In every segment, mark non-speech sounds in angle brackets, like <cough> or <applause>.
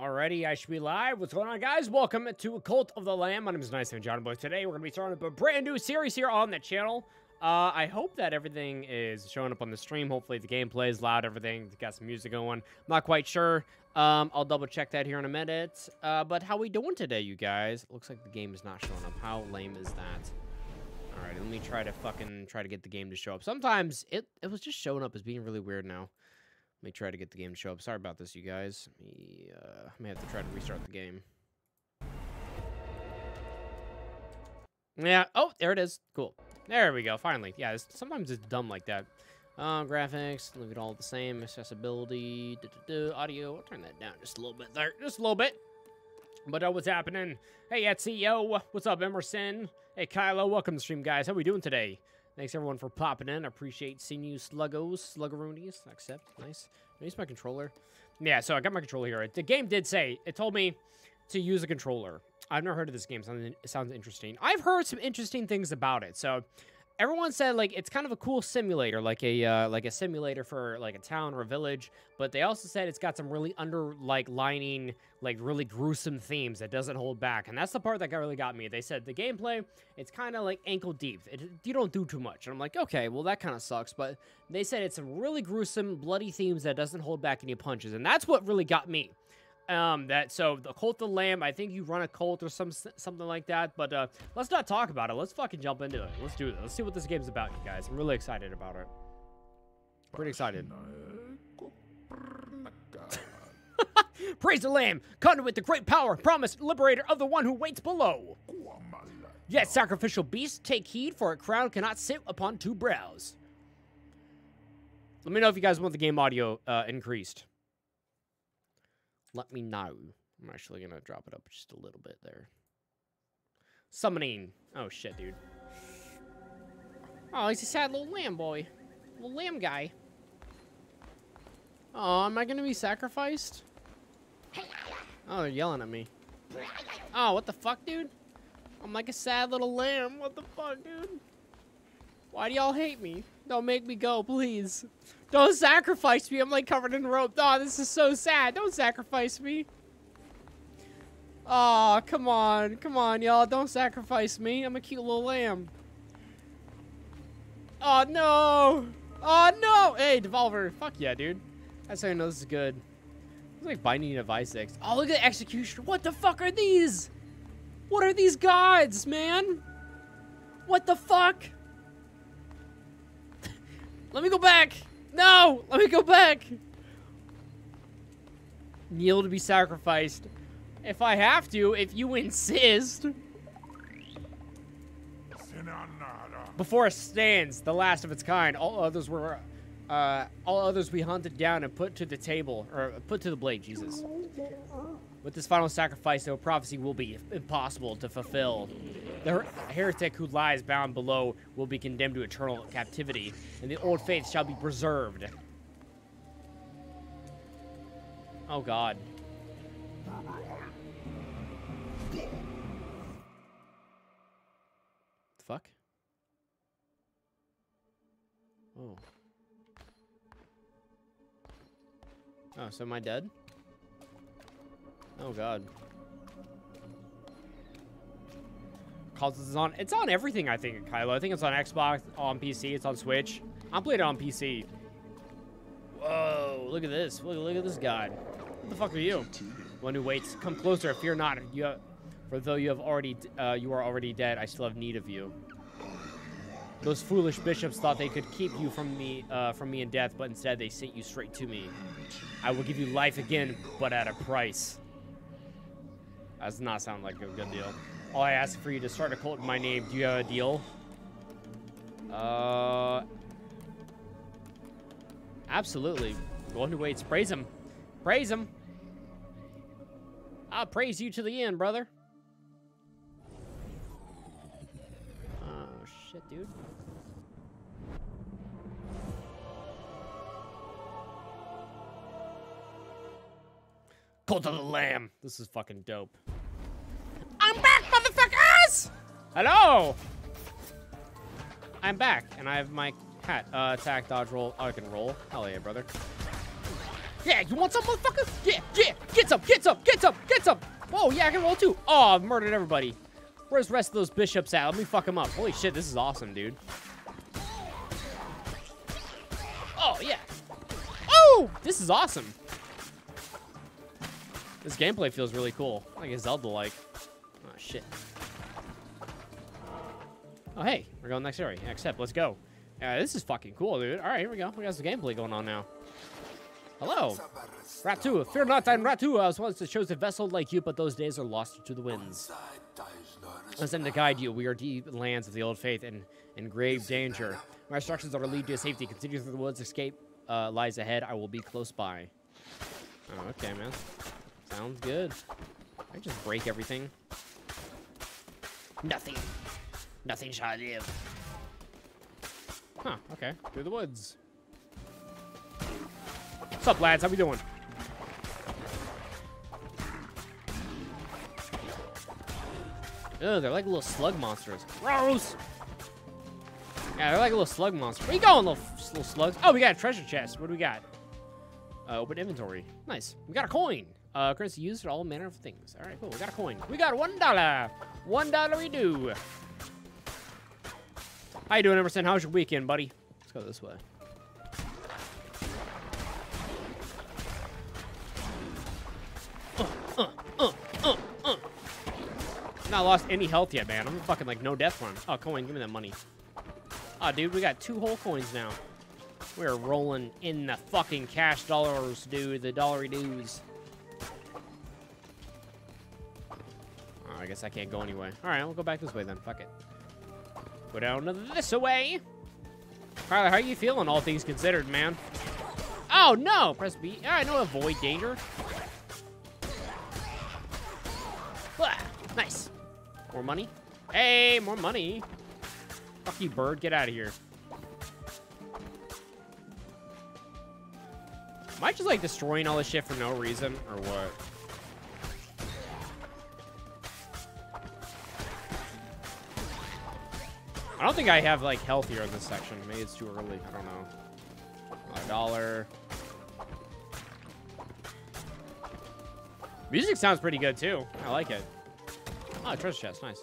Alrighty, I should be live. What's going on, guys? Welcome to Cult of the Lamb. My name is 97Jonnyboy. Today, we're going to be starting up a brand new series here on the channel. Uh, I hope that everything is showing up on the stream. Hopefully, the gameplay is loud, everything. Got some music going. I'm not quite sure. Um, I'll double check that here in a minute. Uh, but how we doing today, you guys? Looks like the game is not showing up. How lame is that? Alright, let me try to fucking try to get the game to show up. Sometimes it, it was just showing up as being really weird now. Let me try to get the game to show up. Sorry about this, you guys. Me, uh, may have to try to restart the game. Yeah. Oh, there it is. Cool. There we go. Finally. Yeah, it's, sometimes it's dumb like that. Uh, graphics, leave it all the same. Accessibility, duh, duh, duh, audio. I'll turn that down just a little bit there. Just a little bit. But uh, what's happening? Hey, Etsy, yo. What's up, Emerson? Hey, Kylo. Welcome to the stream, guys. How we doing today? Thanks everyone for popping in. I appreciate seeing you sluggos, sluggaroonies. Accept. Nice. Use my controller. Yeah, so I got my controller here. The game did say, it told me to use a controller. I've never heard of this game. It sounds interesting. I've heard some interesting things about it. So everyone said like it's kind of a cool simulator, like a uh, like a simulator for like a town or a village. But they also said it's got some really under like lining, like really gruesome themes that doesn't hold back, and that's the part that really got me. They said the gameplay it's kind of like ankle deep. It, you don't do too much, and I'm like, okay, well that kind of sucks. But they said it's some really gruesome, bloody themes that doesn't hold back any punches, and that's what really got me. Um, that so the cult of the lamb. I think you run a cult or some something like that. But uh, let's not talk about it. Let's fucking jump into it. Let's do it. Let's see what this game's about, you guys. I'm really excited about it. Pretty excited. <laughs> Praise the Lamb, conduit the great power, promised liberator of the one who waits below. Yet sacrificial beast, take heed, for a crown cannot sit upon two brows. Let me know if you guys want the game audio uh, increased let me know. I'm actually going to drop it up just a little bit there. Summoning. Oh, shit, dude. Oh, he's a sad little lamb boy. Little lamb guy. Oh, am I going to be sacrificed? Oh, they're yelling at me. Oh, what the fuck, dude? I'm like a sad little lamb. What the fuck, dude? Why do y'all hate me? Don't make me go, please. Don't sacrifice me. I'm like covered in rope. Oh, this is so sad. Don't sacrifice me. Oh, come on. Come on, y'all. Don't sacrifice me. I'm a cute little lamb. Oh, no. Oh, no. Hey, Devolver. Fuck yeah, dude. That's how I know this is good. It's like Binding of Isaac. Oh, look at the Executioner. What the fuck are these? What are these gods, man? What the fuck? <laughs> Let me go back. No! Let me go back! Kneel to be sacrificed. If I have to, if you insist. Before it stands, the last of its kind. All others were, uh, all others we hunted down and put to the table, or put to the blade, Jesus. With this final sacrifice, though, prophecy will be impossible to fulfill. The heretic who lies bound below will be condemned to eternal captivity, and the old faith shall be preserved. Oh, God. fuck? Oh. Oh, so am I dead? Oh god. Consoles is on. It's on everything, I think, Kylo. I think it's on Xbox, on PC, it's on Switch. I'm playing it on PC. Whoa, look at this. Look, look at this guy. What the fuck are you? One who waits. Come closer, fear not. You have, for though you have already, uh, you are already dead, I still have need of you. Those foolish bishops thought they could keep you from me, uh, from me in death, but instead they sent you straight to me. I will give you life again, but at a price. That does not sound like a good deal. All I ask for you to start a cult in my name. Do you have a deal? Uh, absolutely. Who waits. Praise him. Praise him. I'll praise you to the end, brother. Oh, shit, dude. Cult of the Lamb. This is fucking dope. I'm back, motherfuckers! Hello! I'm back, and I have my hat. Uh, attack, dodge, roll. Oh, I can roll. Hell yeah, brother. Yeah, you want some, motherfucker? Yeah, yeah. Get some, get some, get some, get some. Whoa, yeah, I can roll too. Oh, I've murdered everybody. Where's the rest of those bishops at? Let me fuck them up. Holy shit, this is awesome, dude. Oh, yeah. Oh, this is awesome. This gameplay feels really cool. Like a Zelda-like. Oh, shit. Oh, hey. We're going next area. Step. Let's go. Yeah, this is fucking cool, dude. All right, here we go. We got some gameplay going on now. Hello. Ratau. Fear not, I'm Ratau. I was once a chosen vessel like you, but those days are lost to the winds. I sent to guide you. We are deep lands of the old faith and in grave danger. My instructions are to lead you to safety. Continue through the woods. Escape uh, lies ahead. I will be close by. Oh, okay, man. Sounds good. I just break everything. Nothing. Nothing shall live. Huh, okay. Through the woods. What's up, lads? How we doing? Ugh, they're like little slug monsters. Gross! Yeah, they're like a little slug monster. Where you going, little, little slugs? Oh, we got a treasure chest. What do we got? Uh, open inventory. Nice. We got a coin. Uh, currency used for all manner of things. All right, cool. We got a coin. We got one dollar. One dollar we do. How you doing, Emerson? How's your weekend, buddy? Let's go this way. Not lost any health yet, man. I'm fucking like no death run. Oh, coin, give me that money. Oh, dude, we got two whole coins now. We're rolling in the fucking cash dollars, dude. The dollary dues. I guess I can't go anyway. All right, we'll go back this way then. Fuck it. Go down this way. Carla, how are you feeling, all things considered, man? Oh, no! Press B. All right, I know avoid danger. Nice. More money? Hey, more money. Fuck you, bird. Get out of here. Am I just, like, destroying all this shit for no reason, or what? I don't think I have, like, health here in this section. Maybe it's too early. I don't know. A dollar. Music sounds pretty good, too. I like it. Oh, treasure chest. Nice.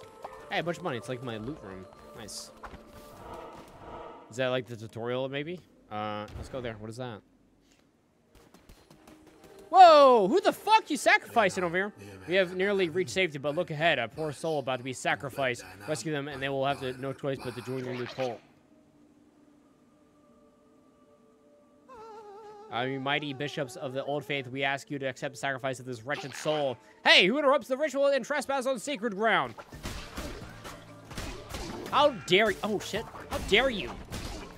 Hey, a bunch of money. It's like my loot room. Nice. Is that, like, the tutorial, maybe? Uh, let's go there. What is that? Whoa! Who the fuck you sacrificing over here? We have nearly reached safety, but look ahead. A poor soul about to be sacrificed. Rescue them, and they will have to, no choice but to join your new cult. I mean, mighty bishops of the old faith, we ask you to accept the sacrifice of this wretched soul. Hey, who interrupts the ritual and trespass on sacred ground? How dare you? Oh, shit. How dare you?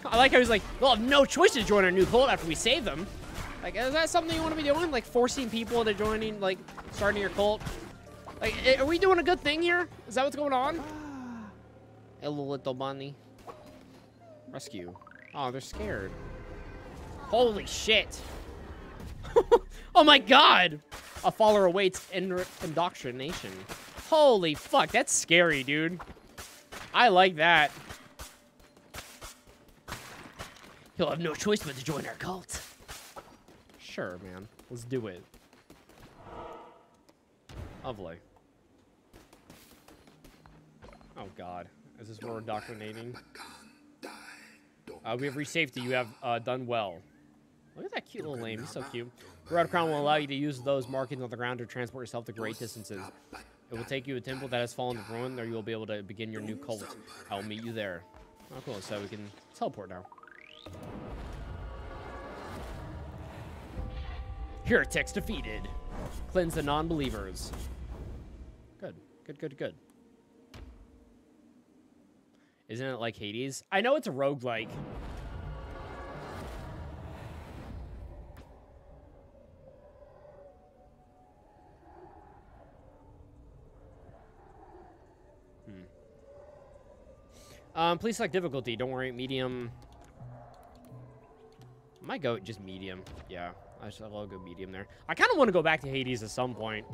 I like how he's like, they'll have no choice to join our new cult after we save them. Like, is that something you want to be doing? Like, forcing people to joining, like, starting your cult? Like, are we doing a good thing here? Is that what's going on? <sighs> Hello, little bunny. Rescue. Oh, they're scared. Holy shit. <laughs> oh my god! A follower awaits indoctrination. Holy fuck, that's scary, dude. I like that. He'll have no choice but to join our cult. Sure, man. Let's do it. Lovely. Oh, God. Is this where we're indoctrinating? Uh, we have reached safety. You have uh, done well. Look at that cute little lame. He's so cute. The red Crown will allow you to use those markings on the ground to transport yourself to great distances. It will take you to a temple that has fallen to ruin. There you will be able to begin your new cult. I will meet you there. Oh, cool. So we can teleport now. Heretics defeated. Cleanse the non-believers. Good. Good, good, good. Isn't it like Hades? I know it's a roguelike. Hmm. Um, please select difficulty. Don't worry, medium. I might go just medium. Yeah. I should, I'll go medium there. I kind of want to go back to Hades at some point.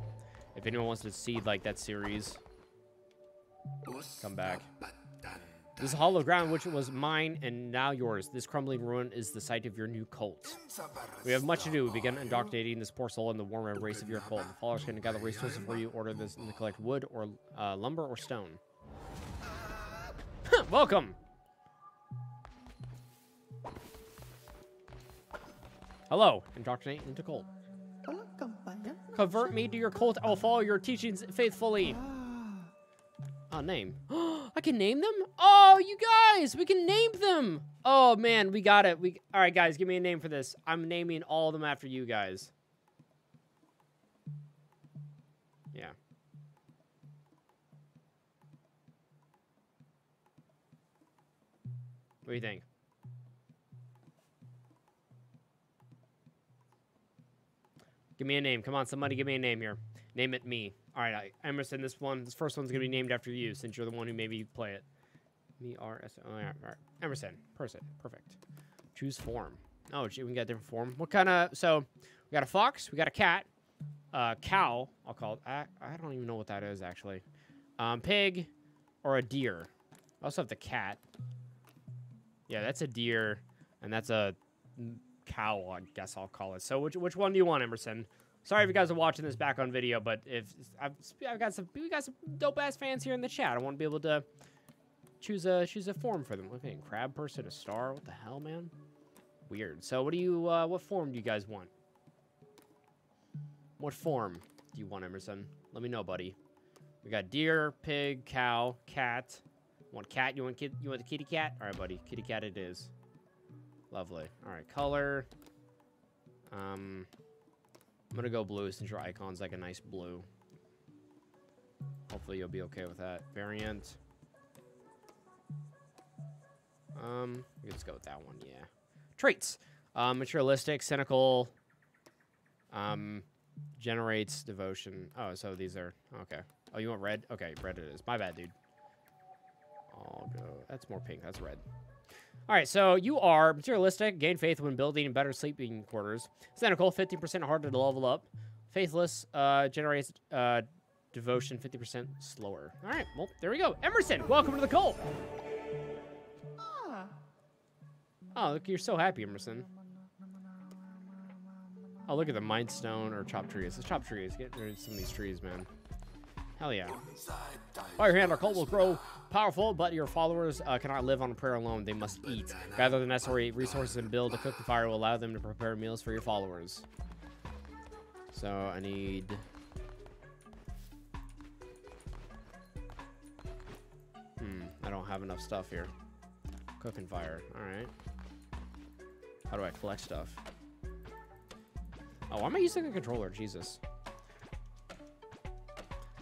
If anyone wants to see, like, that series. Come back. This hollow ground, which was mine and now yours, this crumbling ruin is the site of your new cult. We have much to do. We begin indoctrinating this poor soul in the warm embrace of your cult. The followers can gather resources for you, order this to collect wood or uh, lumber or stone. Welcome! Hello, indoctrinate into cult. Convert me to your cult. I will follow your teachings faithfully. Oh, name. <gasps> I can name them? Oh, you guys, we can name them. Oh, man, we got it. We All right, guys, give me a name for this. I'm naming all of them after you guys. Yeah. What do you think? Give me a name. Come on, somebody give me a name here. Name it me. All right, I, Emerson, this one, this first one's going to be named after you since you're the one who made me play it. Me, R, S, O, R, R. Emerson. Person. Perfect. Choose form. Oh, gee, we got a different form. What kind of, so we got a fox, we got a cat, uh, cow, I'll call it. I, I don't even know what that is, actually. Um, pig or a deer. I also have the cat. Yeah, that's a deer, and that's a cow, I guess I'll call it. So which, which one do you want, Emerson? Sorry if you guys are watching this back on video, but if I've, I've got some we got some dope ass fans here in the chat, I want to be able to choose a choose a form for them. Okay, crab person, a star. What the hell, man? Weird. So what do you uh, what form do you guys want? What form do you want, Emerson? Let me know, buddy. We got deer, pig, cow, cat. Want cat? You want kid? You want the kitty cat? All right, buddy. Kitty cat it is. Lovely. All right, color. Um, I'm gonna go blue since your icon's like a nice blue. Hopefully you'll be okay with that. Variant. Um, let's go with that one, yeah. Traits. Um, materialistic, cynical, um, generates devotion. Oh, so these are, okay. Oh, you want red? Okay, red it is. My bad, dude. I'll go, that's more pink, that's red. All right, so you are materialistic, gain faith when building better sleeping quarters. Cynical, 15% harder to level up. Faithless, uh, generates uh, devotion 50% slower. All right, well, there we go. Emerson, welcome to the cult. Oh, look, you're so happy, Emerson. Oh, look at the mind stone or chop trees. Let's chop trees. Get rid of some of these trees, man. Hell yeah. By your hand, our cult will grow powerful, but your followers uh, cannot live on prayer alone. They must eat. Gather the necessary resources and build a cooking fire will allow them to prepare meals for your followers. So I need... Hmm, I don't have enough stuff here. Cooking fire, alright. How do I collect stuff? Oh, why am I using a controller? Jesus.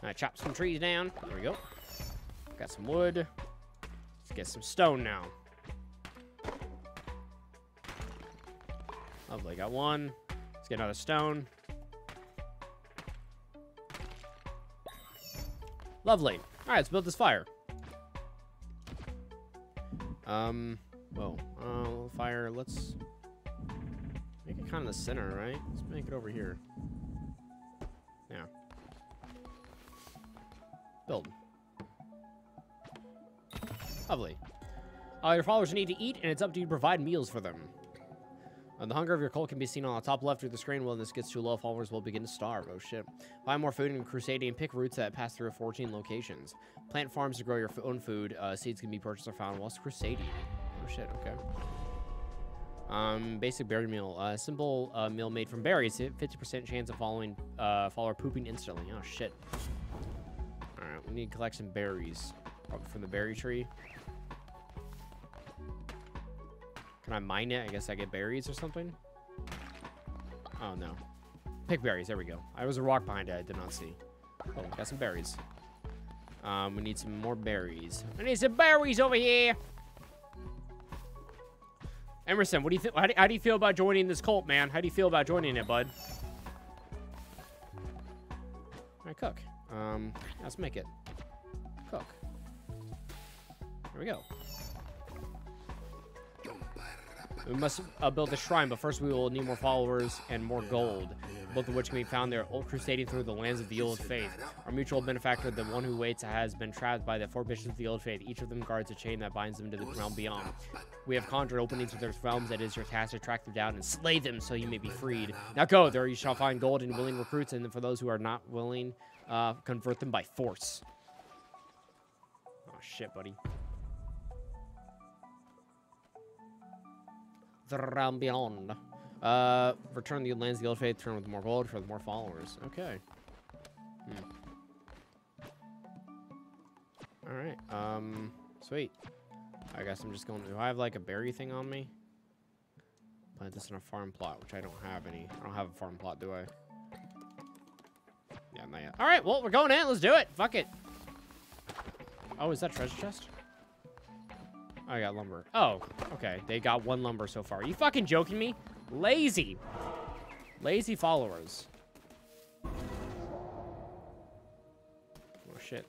I chop some trees down. There we go. Got some wood. Let's get some stone now. Lovely. Got one. Let's get another stone. Lovely. All right, let's build this fire. Um, whoa. Uh, fire, let's make it kind of the center, right? Let's make it over here. Build. Lovely. Uh, your followers need to eat, and it's up to you to provide meals for them. Uh, the hunger of your cult can be seen on the top left of the screen. When this gets too low, followers will begin to starve. Oh, shit. Find more food in Crusading and pick routes that pass through 14 locations. Plant farms to grow your own food. Uh, seeds can be purchased or found whilst Crusading. Oh, shit. Okay. Um, basic berry meal. Uh, simple uh, meal made from berries. 50% chance of following uh, follower pooping instantly. Oh, shit. We need to collect some berries. From the berry tree. Can I mine it? I guess I get berries or something? Oh, no. Pick berries. There we go. I was a rock behind it. I did not see. Oh, got some berries. Um, we need some more berries. I need some berries over here. Emerson, what do you think? How, how do you feel about joining this cult, man? How do you feel about joining it, bud? Right, cook. Um, let's make it. Cook. Here we go. We must uh, build a shrine, but first we will need more followers and more gold. both of which can be found there, all crusading through the lands of the Old Faith. Our mutual benefactor, the one who waits, has been trapped by the four bishops of the Old Faith. Each of them guards a chain that binds them to the realm beyond. We have conjured openings to their realms. It is your task to track them down and slay them so you may be freed. Now go, there you shall find gold and willing recruits, and for those who are not willing, uh, convert them by force. Oh, shit, buddy. The realm beyond. Uh, return the lands of the old faith, turn with more gold for the more followers. Okay. Hmm. Alright, um, sweet. I guess I'm just going, to, do I have like a berry thing on me? Plant this in a farm plot, which I don't have any. I don't have a farm plot, do I? Not yet. Uh, Alright, well, we're going in. Let's do it. Fuck it. Oh, is that treasure chest? I got lumber. Oh, okay. They got one lumber so far. Are you fucking joking me? Lazy. Lazy followers. Oh, shit.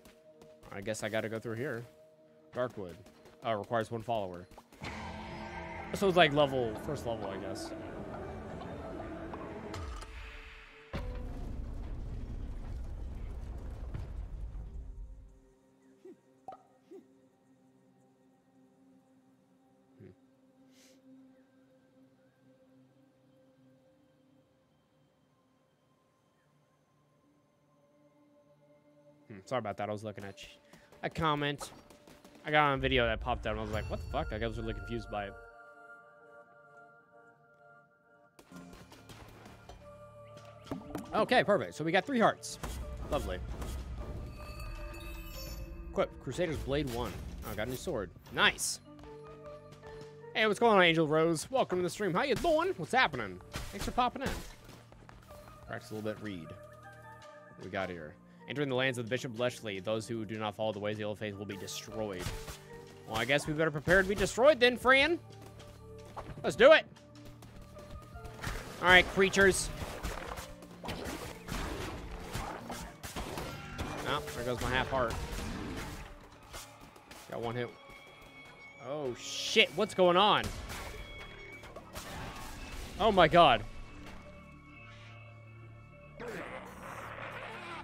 I guess I gotta go through here. Darkwood. Oh, requires one follower. So it's like level, first level, I guess. Sorry about that. I was looking at a comment. I got on a video that popped up and I was like, what the fuck? I was really confused by it. Okay, perfect. So we got three hearts. Lovely. Equip. Crusader's Blade 1. Oh, got a new sword. Nice. Hey, what's going on, Angel Rose? Welcome to the stream. How you doing? What's happening? Thanks for popping in. Practice a little bit. Read. What we got here? Entering the lands of the Bishop Leshy, those who do not follow the ways of the old faith will be destroyed. Well, I guess we better prepare to be destroyed then, Fran. Let's do it. All right, creatures. Oh, there goes my half heart. Got one hit. Oh, shit. What's going on? Oh, my God.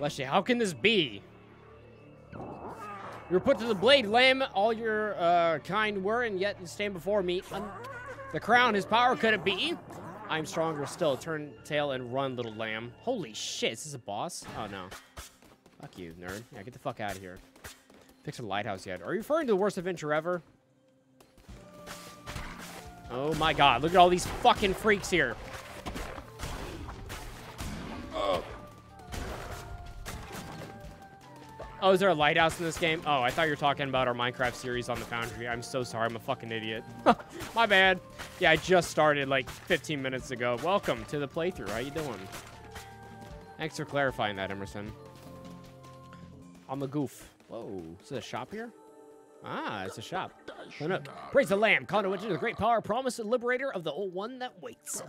Leshy, how can this be? You were put to the blade, lamb. All your uh, kind were, and yet you stand before me. Un the crown, his power could it be? I'm stronger still. Turn tail and run, little lamb. Holy shit, is this a boss? Oh, no. Fuck you, nerd. Yeah, get the fuck out of here. Fix a lighthouse yet. Are you referring to the worst adventure ever? Oh my god, look at all these fucking freaks here. Oh, is there a lighthouse in this game? Oh, I thought you were talking about our Minecraft series on the Foundry. I'm so sorry. I'm a fucking idiot. <laughs> My bad. Yeah, I just started like 15 minutes ago. Welcome to the playthrough. How you doing? Thanks for clarifying that, Emerson. I'm a goof. Whoa, is it a shop here? Ah, it's a shop. Praise the Lamb, conduit to the great power, promise, liberator of the old one that waits.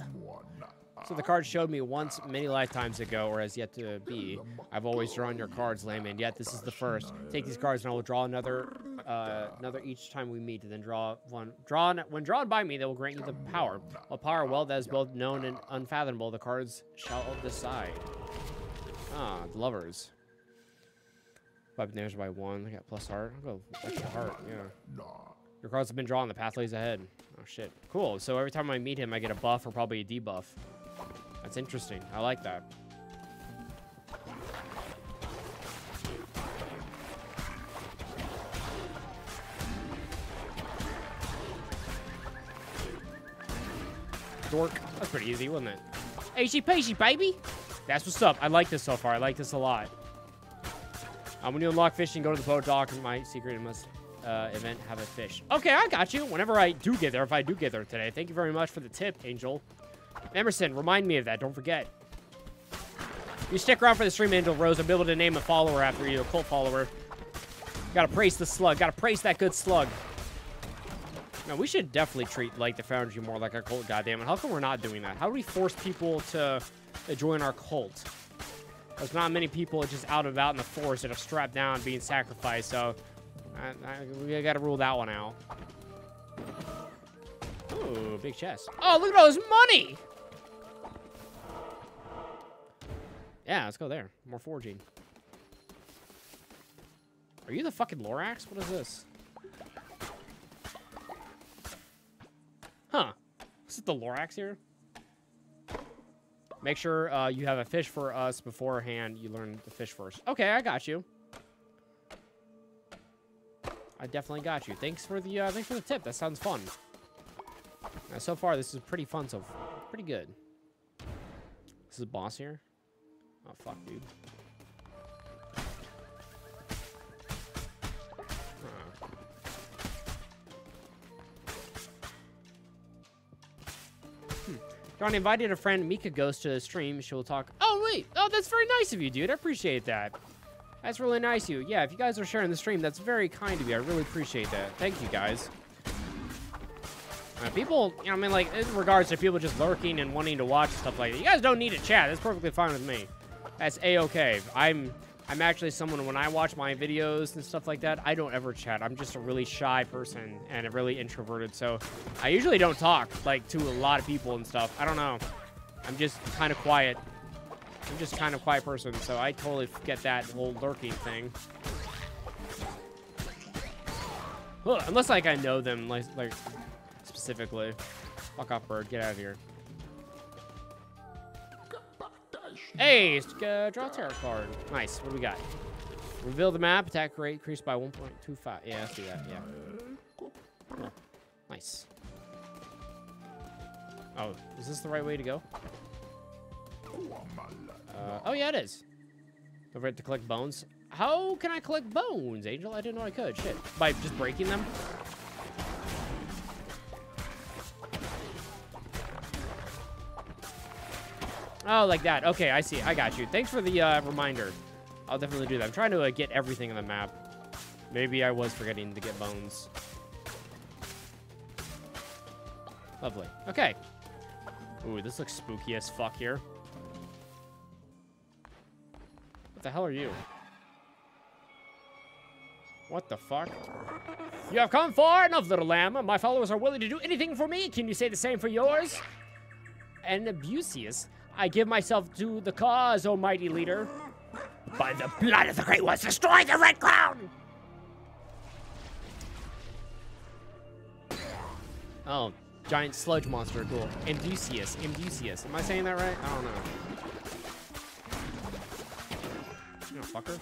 So the card showed me once many lifetimes ago, or has yet to be. I've always drawn your cards, Layman, yet this is the first. Take these cards and I will draw another uh, another each time we meet, and then draw one. Drawn When drawn by me, they will grant you the power. A power, well, that is both known and unfathomable. The cards shall decide. Ah, the lovers. Weapon damage by one. I got plus heart. I'll go extra heart, yeah. Your cards have been drawn. The path lays ahead. Oh, shit. Cool. So every time I meet him, I get a buff or probably a debuff. That's interesting. I like that. Dork. That's pretty easy, wasn't it? Easy peasy, baby. That's what's up. I like this so far. I like this a lot. Um, when you unlock fishing, go to the boat dock. My secret must uh, event have a fish. Okay, I got you. Whenever I do get there, if I do get there today. Thank you very much for the tip, Angel. Emerson, remind me of that. Don't forget. You stick around for the stream, Angel Rose. I'll be able to name a follower after you, a cult follower. Gotta praise the slug. Gotta praise that good slug. No, we should definitely treat, like, the Foundry more like a cult, goddammit. How come we're not doing that? How do we force people to uh, join our cult? There's not many people just out and about in the forest that are strapped down being sacrificed, so I, I, we gotta rule that one out. Ooh, big chest. Oh, look at all this money! Yeah, let's go there. More forging. Are you the fucking Lorax? What is this? Huh. Is it the Lorax here? Make sure uh, you have a fish for us beforehand. You learn the fish first. Okay, I got you. I definitely got you. Thanks for the uh, thanks for the tip. That sounds fun. Uh, so far, this is pretty fun. So pretty good. This is a boss here. Oh fuck, dude. Hmm. John invited a friend, Mika Ghost, to the stream. She will talk. Oh, wait. Oh, that's very nice of you, dude. I appreciate that. That's really nice of you. Yeah, if you guys are sharing the stream, that's very kind of you. I really appreciate that. Thank you, guys. Uh, people, you know, I mean, like, in regards to people just lurking and wanting to watch stuff like that, you guys don't need to chat. That's perfectly fine with me. That's a-okay. I'm, I'm actually someone, when I watch my videos and stuff like that, I don't ever chat. I'm just a really shy person and a really introverted, so I usually don't talk, like, to a lot of people and stuff. I don't know. I'm just kind of quiet. I'm just kind of quiet person, so I totally get that whole lurking thing. Unless, like, I know them, like, like specifically. Fuck off, bird. Get out of here. Hey, uh, draw a tarot card. Nice. What do we got? Reveal the map. Attack rate increased by 1.25. Yeah, let's do that. Yeah. Nice. Oh, is this the right way to go? Uh, oh, yeah, it is. Don't forget to collect bones. How can I collect bones, Angel? I didn't know I could. Shit. By just breaking them? Oh, like that. Okay, I see. I got you. Thanks for the uh, reminder. I'll definitely do that. I'm trying to uh, get everything on the map. Maybe I was forgetting to get bones. Lovely. Okay. Ooh, this looks spooky as fuck here. What the hell are you? What the fuck? You have come far enough, little lamb. My followers are willing to do anything for me. Can you say the same for yours? And Abusius, I give myself to the cause, O mighty leader. By the blood of the Great Ones, destroy the Red Crown! Oh, giant sludge monster, cool. Inducius, Inducius. Am I saying that right? I don't know. You know, fucker.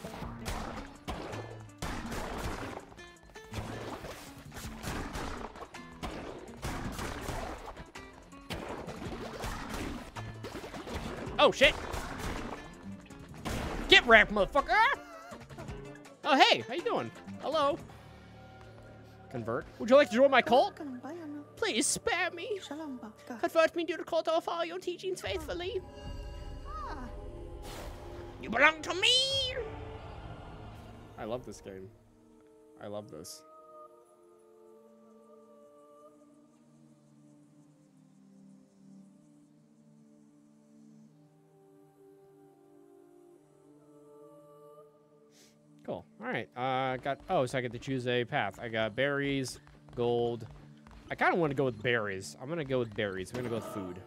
Oh, shit. Get wrapped, motherfucker. Oh, hey. How you doing? Hello. Convert. Would you like to join my cult? Please spare me. Convert me to the cult. I'll follow your teachings faithfully. Ah. You belong to me. I love this game. I love this. Cool. All right. Uh, got. Oh, so I get to choose a path. I got berries, gold. I kind of want to go with berries. I'm gonna go with berries. I'm gonna go with food.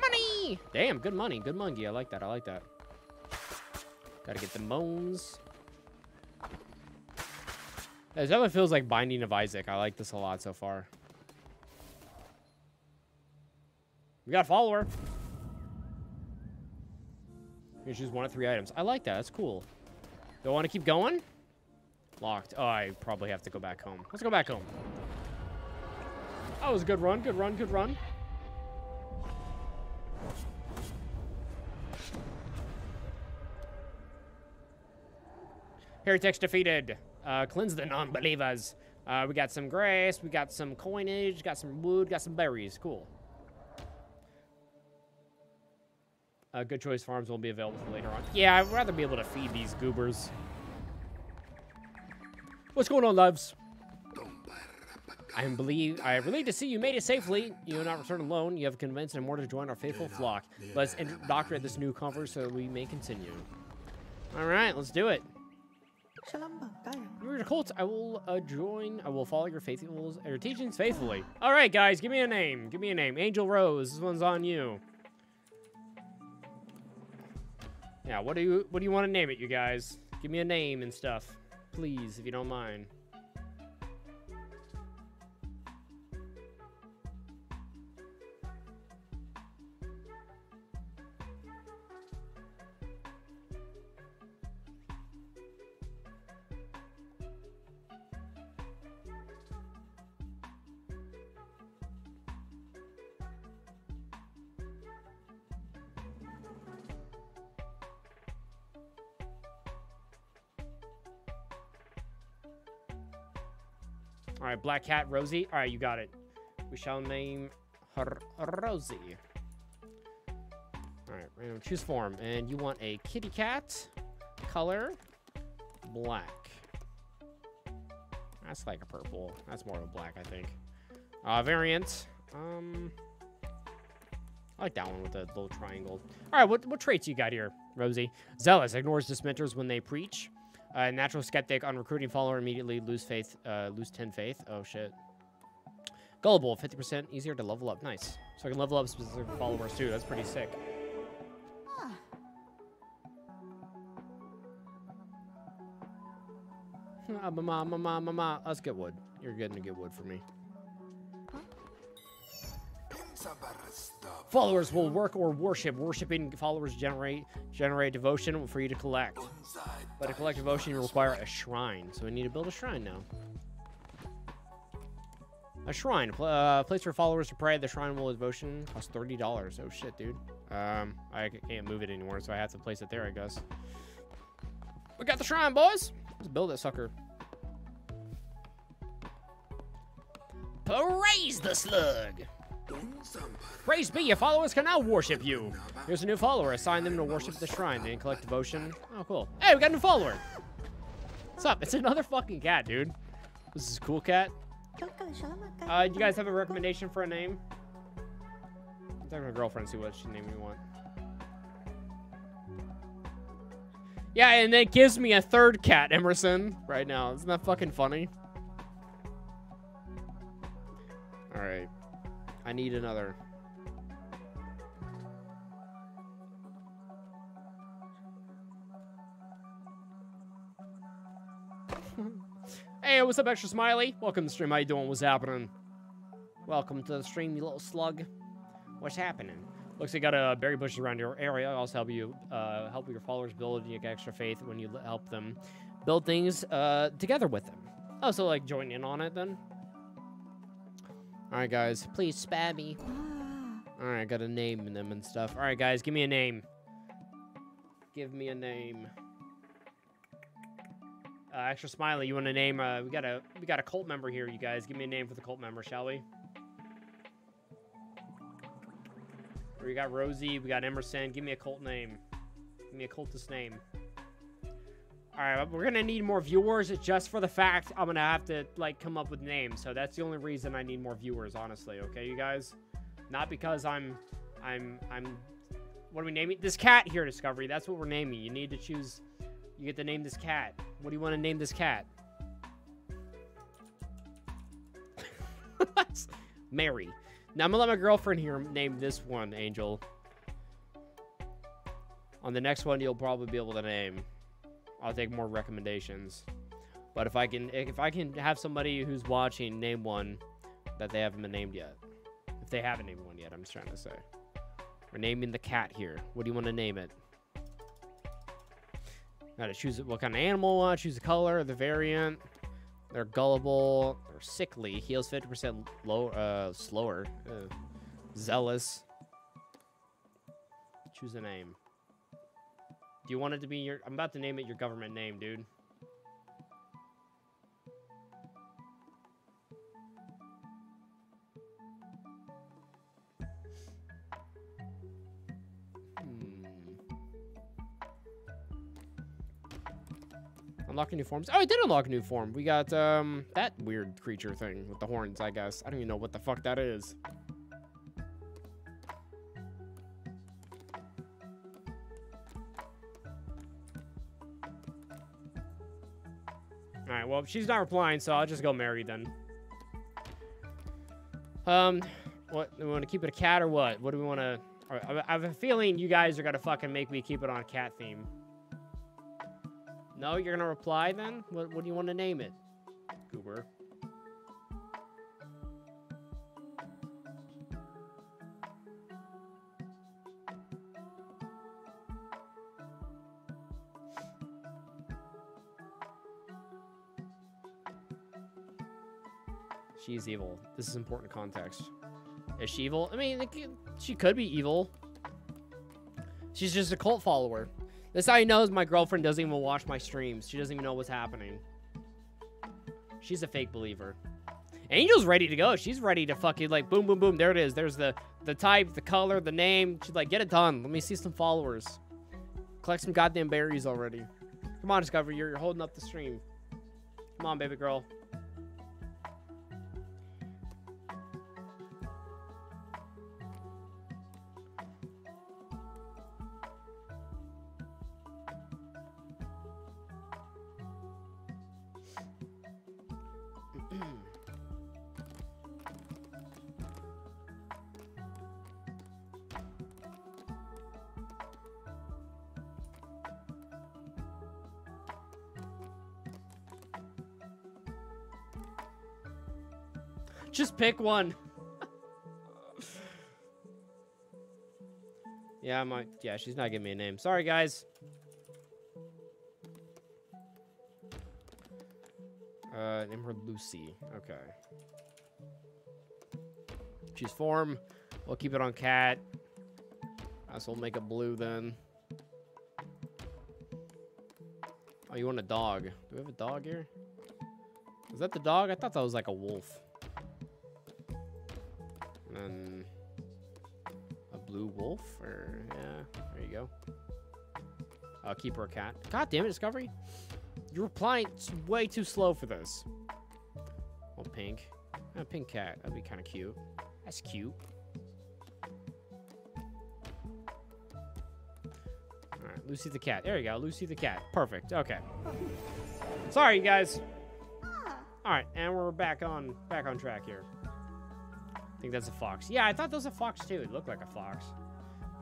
Money. Damn, good money. Good monkey. I like that. I like that. Gotta get the moans. This definitely feels like Binding of Isaac. I like this a lot so far. We got a follower. You choose one of three items. I like that. That's cool. Do I want to keep going? Locked. Oh, I probably have to go back home. Let's go back home. That was a good run. Good run. Good run. Heretics defeated. Uh, cleanse the non-believers. Uh, we got some grass. We got some coinage. Got some wood. Got some berries. Cool. Uh, Good Choice Farms will be available later on. Yeah, I'd rather be able to feed these goobers. What's going on, loves? I believe I relieved to see you made it safely. You have not returned alone. You have convinced and more to join our faithful flock. Let's indoctrinate this new convert so we may continue. All right, let's do it. You're a cult. I will uh, join. I will follow your faithfuls, your teachings faithfully. All right, guys, give me a name. Give me a name. Angel Rose. This one's on you. Yeah, what do you what do you want to name it, you guys? Give me a name and stuff, please, if you don't mind. All right, Black Cat, Rosie. All right, you got it. We shall name her Rosie. All right, random choose form. And you want a kitty cat. Color, black. That's like a purple. That's more of a black, I think. Uh, variant. Um, I like that one with the little triangle. All right, what, what traits you got here, Rosie? Zealous. Ignores dissenters when they preach. Uh, natural skeptic on recruiting follower immediately lose faith, uh, lose 10 faith. Oh shit. Gullible, 50% easier to level up. Nice. So I can level up specific followers too. That's pretty sick. Ah, mama, mama, mama. Let's get wood. You're getting to get wood for me. Followers will work or worship. Worshipping followers generate generate devotion for you to collect. But to collect devotion, you require a shrine. So we need to build a shrine now. A shrine. a uh, place for followers to pray. The shrine will devotion cost $30. Oh, shit, dude. Um, I can't move it anymore, so I have to place it there, I guess. We got the shrine, boys. Let's build it, sucker. Praise the slug. Praise be, your followers can now worship you. Here's a new follower. Assign them to worship the shrine. They collect devotion. Oh, cool. Hey, we got a new follower. What's up? It's another fucking cat, dude. This is cool cat. Uh, you guys have a recommendation for a name? I'm talking to my girlfriend, see what she name we want. Yeah, and it gives me a third cat, Emerson, right now. Isn't that fucking funny? Alright. I need another. <laughs> hey, what's up, Extra Smiley? Welcome to the stream. How you doing? What's happening? Welcome to the stream, you little slug. What's happening? Looks like you got a berry bushes around your area. I'll also help you uh, help your followers build and you get extra faith when you help them build things uh, together with them. Oh, so like join in on it then? All right, guys, please spam me. All right, I got a name in them and stuff. All right, guys, give me a name. Give me a name. Uh, extra smiley, you want a name? Uh, we got a we got a cult member here, you guys. Give me a name for the cult member, shall we? We got Rosie, we got Emerson. Give me a cult name. Give me a cultist name. All right, we're gonna need more viewers just for the fact I'm gonna have to like come up with names. So that's the only reason I need more viewers, honestly. Okay, you guys, not because I'm, I'm, I'm. What are we naming this cat here? Discovery. That's what we're naming. You need to choose. You get to name this cat. What do you want to name this cat? <laughs> Mary. Now I'm gonna let my girlfriend here name this one Angel. On the next one, you'll probably be able to name. I'll take more recommendations. But if I can if I can have somebody who's watching name one that they haven't been named yet. If they haven't named one yet, I'm just trying to say. We're naming the cat here. What do you want to name it? Gotta choose what kind of animal want, choose the color, the variant. They're gullible, they're sickly, heals 50% low uh slower. Uh, zealous. Choose a name. Do you want it to be your... I'm about to name it your government name, dude. Hmm. Unlock a new forms. Oh, I did unlock a new form. We got um that weird creature thing with the horns, I guess. I don't even know what the fuck that is. Alright, well, she's not replying, so I'll just go Mary then. Um, what, do we want to keep it a cat or what? What do we want to... I have a feeling you guys are gonna fucking make me keep it on a cat theme. No, you're gonna reply then? What, what do you want to name it? Goober. She's evil. This is important context. Is she evil? I mean, she could be evil. She's just a cult follower. This how he knows my girlfriend doesn't even watch my streams. She doesn't even know what's happening. She's a fake believer. Angel's ready to go. She's ready to fucking like boom, boom, boom. There it is. There's the the type, the color, the name. She's like, get it done. Let me see some followers. Collect some goddamn berries already. Come on, Discovery. You're, you're holding up the stream. Come on, baby girl. Pick one. <laughs> yeah, I might. Yeah, she's not giving me a name. Sorry, guys. Uh, name her Lucy. Okay. She's form. We'll keep it on cat. I we'll make it blue then. Oh, you want a dog? Do we have a dog here? Is that the dog? I thought that was like a wolf. And a blue wolf, or yeah, there you go. Uh, keeper a cat. God damn it, Discovery! You're replying way too slow for this. Oh, pink. A pink cat. That'd be kind of cute. That's cute. All right, Lucy the cat. There you go, Lucy the cat. Perfect. Okay. Sorry, you guys. All right, and we're back on back on track here. Think that's a fox. Yeah, I thought that was a fox too. It looked like a fox.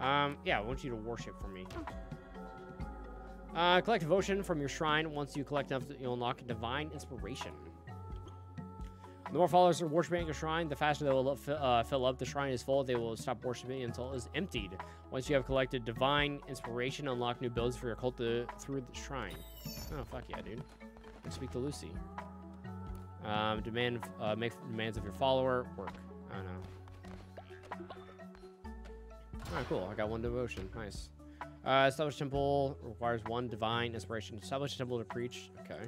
Um, yeah, I want you to worship for me. Uh, collect devotion from your shrine. Once you collect enough, you'll unlock divine inspiration. The more followers are worshiping your shrine, the faster they will uh, fill up. The shrine is full. They will stop worshiping until it is emptied. Once you have collected divine inspiration, unlock new builds for your cult to, through the shrine. Oh, fuck yeah, dude. Let's speak to Lucy. Um, demand, uh, make demands of your follower. Work. I know. Alright, cool. I got one devotion. Nice. Uh, establish temple requires one divine inspiration. Establish temple to preach. Okay.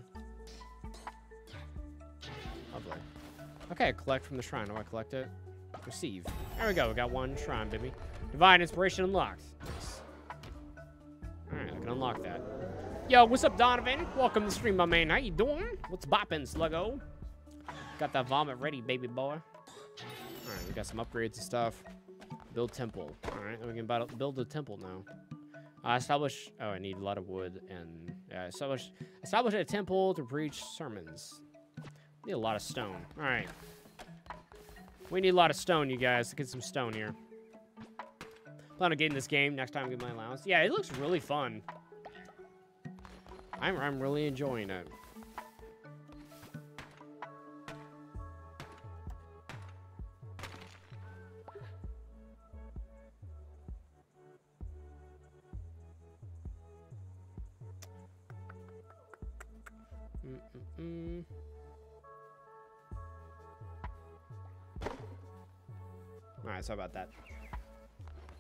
Lovely. Okay, collect from the shrine. Do I collect it? Receive. There we go. We got one shrine, baby. Divine inspiration unlocked. Nice. Alright, I can unlock that. Yo, what's up, Donovan? Welcome to the stream, my man. How you doing? What's bopping, Sluggo? Got that vomit ready, baby boy. Alright, we got some upgrades and stuff. Build temple. Alright, we can build a temple now. Uh, establish... Oh, I need a lot of wood and... Yeah, establish... Establish a temple to preach sermons. Need a lot of stone. Alright. We need a lot of stone, you guys. Get some stone here. Plan on getting this game next time get my allowance. Yeah, it looks really fun. I'm, I'm really enjoying it. All right, sorry about that.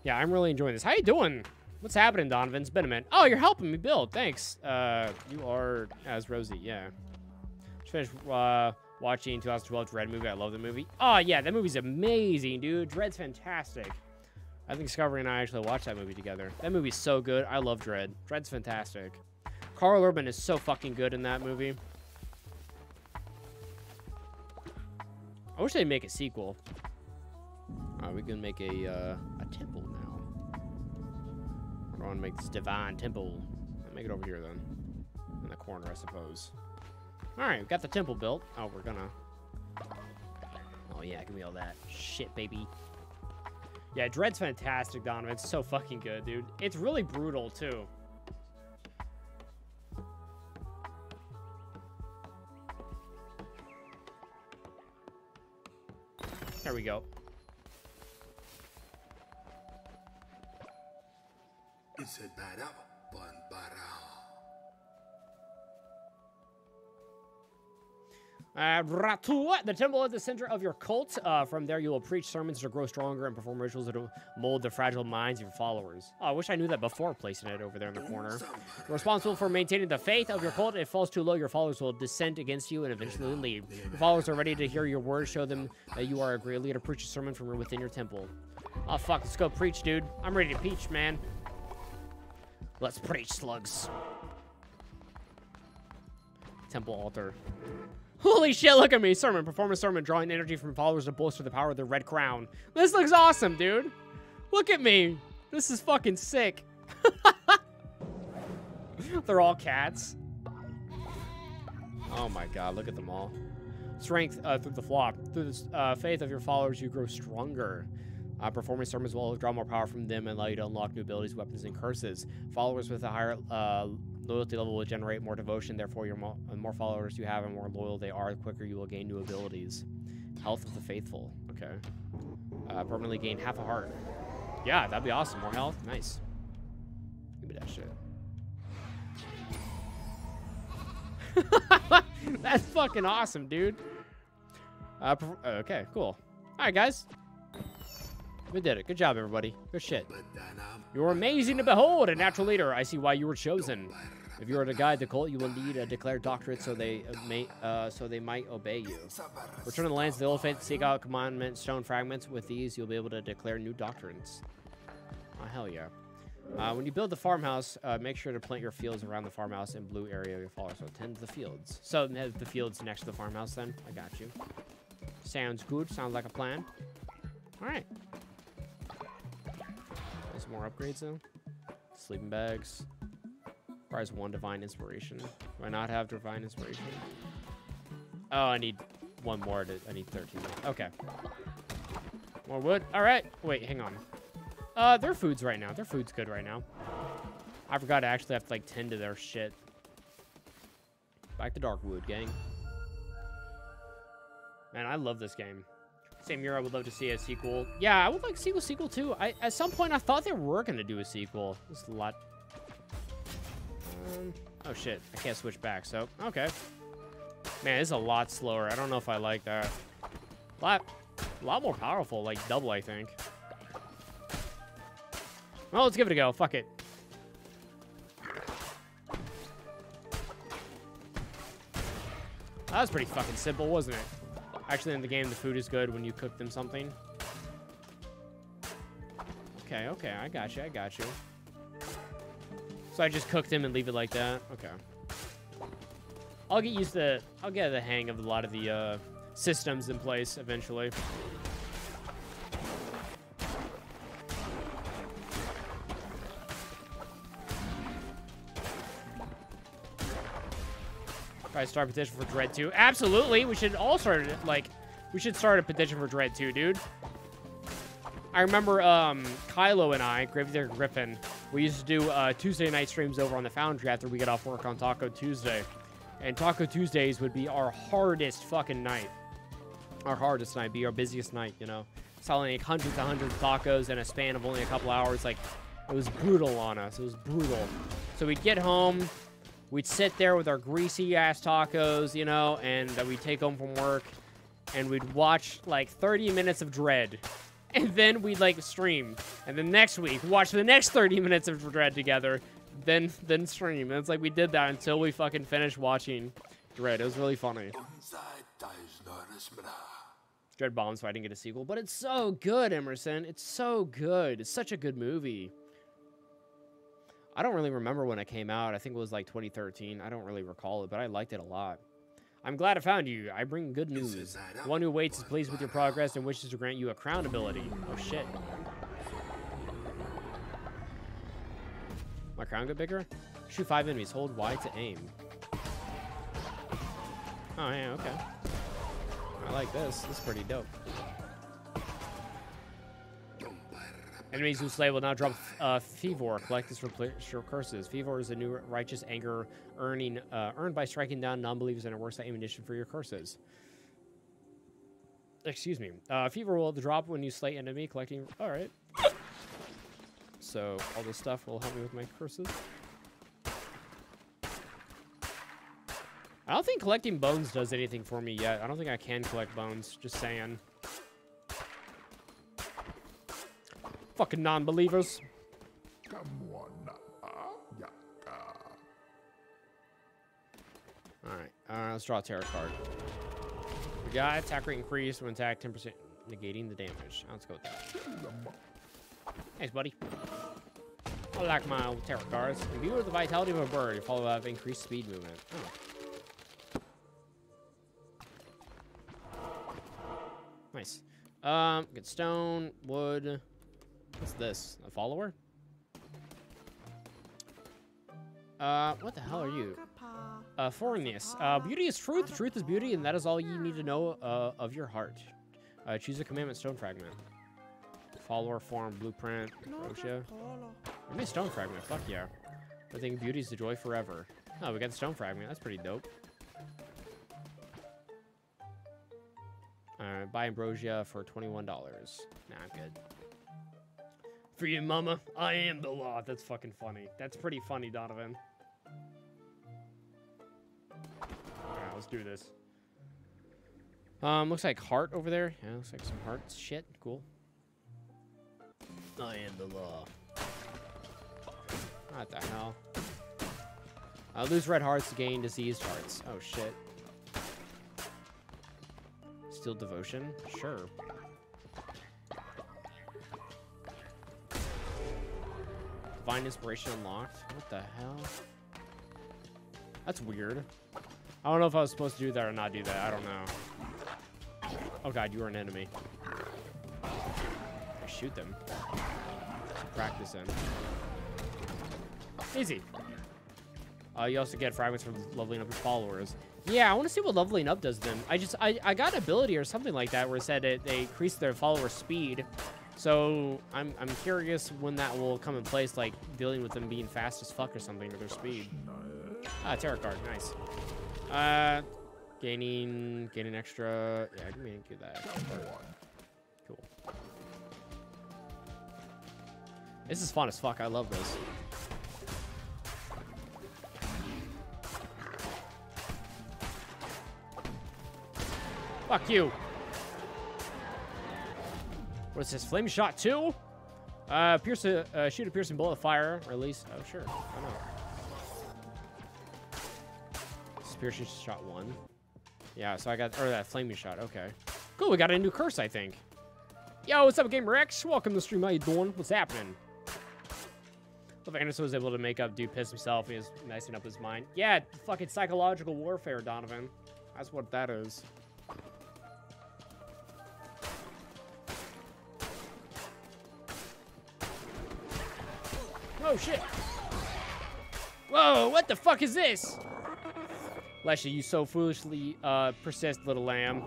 Yeah, I'm really enjoying this. How you doing? What's happening, Donovan? It's been a minute. Oh, you're helping me build. Thanks. Uh, you are as Rosie. Yeah. Just finished uh, watching 2012 Dredd movie. I love the movie. Oh, yeah, that movie's amazing, dude. Dredd's fantastic. I think Discovery and I actually watched that movie together. That movie's so good. I love Dredd. Dredd's fantastic. Karl Urban is so fucking good in that movie. I wish they'd make a sequel. Alright, we can make a, uh, a temple now. I want to make this divine temple. I'll make it over here, then. In the corner, I suppose. Alright, we got the temple built. Oh, we're gonna... Oh, yeah, give me all that shit, baby. Yeah, Dredd's fantastic, Donovan. It's so fucking good, dude. It's really brutal, too. There we go. It's a bad up, Uh, Ratau, the temple is the center of your cult. Uh, from there, you will preach sermons to grow stronger and perform rituals to mold the fragile minds of your followers. Oh, I wish I knew that before placing it over there in the corner. You're responsible for maintaining the faith of your cult. If it falls too low, your followers will descend against you and eventually leave. Your followers are ready to hear your words. Show them that you are a great leader. Preach a sermon from within your temple. Oh, fuck. Let's go preach, dude. I'm ready to preach, man. Let's preach, slugs. Temple altar. Holy shit, look at me. Sermon. Perform a sermon, drawing energy from followers to bolster the power of the red crown. This looks awesome, dude. Look at me. This is fucking sick. <laughs> They're all cats. Oh my god, look at them all. Strength uh, through the flock. Through the uh, faith of your followers, you grow stronger. Uh, performing sermons will draw more power from them and allow you to unlock new abilities, weapons, and curses. Followers with a higher uh, loyalty level will generate more devotion. Therefore, your the more followers you have and more loyal they are, the quicker you will gain new abilities. Health of the faithful. Okay. Uh, permanently gain half a heart. Yeah, that'd be awesome. More health. Nice. Give me that shit. <laughs> That's fucking awesome, dude. Uh, okay, cool. All right, guys. We did it. Good job, everybody. Good shit. You're amazing to behold, a natural leader. I see why you were chosen. If you are to guide the cult, you will need a declared doctorate so they uh, may uh, so they might obey you. Return to the lands of the faith, seek out commandment stone fragments. With these, you'll be able to declare new doctrines. Oh, hell yeah. Uh, when you build the farmhouse, uh, make sure to plant your fields around the farmhouse in blue area of your followers. So tend to the fields. So the fields next to the farmhouse then. I got you. Sounds good. Sounds like a plan. All right. Some more upgrades though. Sleeping bags. Requires one divine inspiration. Do I not have divine inspiration? Oh, I need one more. To, I need 13. Okay. More wood. All right. Wait, hang on. Uh, their food's right now. Their food's good right now. I forgot to actually have to, like, tend to their shit. Back to Darkwood, gang. Man, I love this game. Same year, I would love to see a sequel. Yeah, I would like to see a sequel, too. I, at some point, I thought they were going to do a sequel. It's a lot. Um, oh, shit. I can't switch back, so, okay. Man, is a lot slower. I don't know if I like that. A lot, a lot more powerful, like double, I think. Well, let's give it a go. Fuck it. That was pretty fucking simple, wasn't it? Actually, in the game, the food is good when you cook them something. Okay, okay, I got you, I got you. So I just cook them and leave it like that? Okay. I'll get used to, I'll get the hang of a lot of the uh, systems in place eventually. Probably start a petition for Dredd 2. Absolutely. We should all start. Like, we should start a petition for Dredd 2, dude. I remember um, Kylo and I, Gravedigger Griffin, we used to do uh, Tuesday night streams over on the Foundry after we get off work on Taco Tuesday. And Taco Tuesdays would be our hardest fucking night. Our hardest night, be our busiest night, you know. Selling like hundreds and hundreds of tacos in a span of only a couple hours. Like, it was brutal on us. It was brutal. So we'd get home, we'd sit there with our greasy ass tacos, you know, and that we'd take home from work, and we'd watch like 30 minutes of Dredd, and then we'd like stream, and then next week watch the next 30 minutes of Dredd together, then then stream. And it's like we did that until we fucking finished watching Dredd. It was really funny. Dredd bombs, so I didn't get a sequel, but it's so good, Emerson. It's so good. It's such a good movie. I don't really remember when it came out. I think it was like 2013. I don't really recall it, but I liked it a lot. I'm glad I found you. I bring good news. The one who waits is pleased with your progress and wishes to grant you a crown ability. Oh, shit. My crown get bigger? Shoot five enemies. Hold Y to aim. Oh, yeah, okay. I like this. This is pretty dope. Enemies who slay will now drop uh, Fervour. Collect this for curses. Fervour is a new righteous anger earning uh, earned by striking down non-believers and it works like ammunition for your curses. Excuse me. Uh, Fervour will drop when you slay enemy, collecting... Alright. So, all this stuff will help me with my curses. I don't think collecting bones does anything for me yet. I don't think I can collect bones. Just saying. Fucking non-believers. Alright, uh, let's draw a tarot card. We got attack rate increased when attack 10%, negating the damage. Let's go with that. Thanks, buddy. I like my old tarot cards. Imbue with the vitality of a bird. You follow up increased speed movement. Oh. Nice. Um, get stone, wood. What's this? A follower? Uh, what the hell are you? Uh, foreignness. Uh, beauty is truth, truth is beauty, and that is all you need to know uh, of your heart. Uh, choose a commandment stone fragment. Follower form, blueprint, Rosia. Give me a stone fragment, fuck yeah. I think beauty is the joy forever. Oh, we got the stone fragment, that's pretty dope. Alright, buy ambrosia for $21. Nah, I'm good. For you, mama, I am the law. That's fucking funny. That's pretty funny, Donovan. Alright, let's do this. Um, looks like heart over there. Yeah, looks like some hearts. Shit, cool. I am the law. What the hell? I lose red hearts to gain diseased hearts. Oh, shit. Still devotion? Sure. Divine inspiration unlocked? What the hell? That's weird. I don't know if I was supposed to do that or not do that. I don't know. Oh god, you are an enemy. I shoot them. Practice Practicing. Easy. Uh, you also get fragments from leveling up your followers. Yeah, I want to see what leveling up does then. I just, I, I got an ability or something like that where it said it, they increase their follower speed. So I'm, I'm curious when that will come in place, like dealing with them being fast as fuck or something or their speed. Ah, tarot card, nice. Uh, gaining, gaining extra. Yeah, give me do that. Cool. This is fun as fuck. I love this. Fuck you. What's this? Flame shot two? Uh, pierce a, uh, shoot a piercing bullet fire. Release. Oh, sure. Why not? This piercing shot one. Yeah, so I got, or that flaming shot. Okay. Cool, we got a new curse, I think. Yo, what's up, Gamer X? Welcome to the stream. How you doing? What's happening? If Anderson was able to make up dude piss himself. He was nicing up his mind. Yeah, fucking psychological warfare, Donovan. That's what that is. Oh, shit. Whoa, what the fuck is this? Leshy, you so foolishly uh, persist, little lamb.